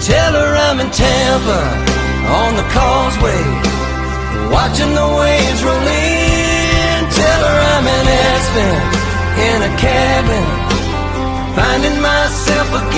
Tell her I'm in Tampa on the causeway, watching the waves roll in. Tell her I'm in Aspen in a cabin, finding myself again.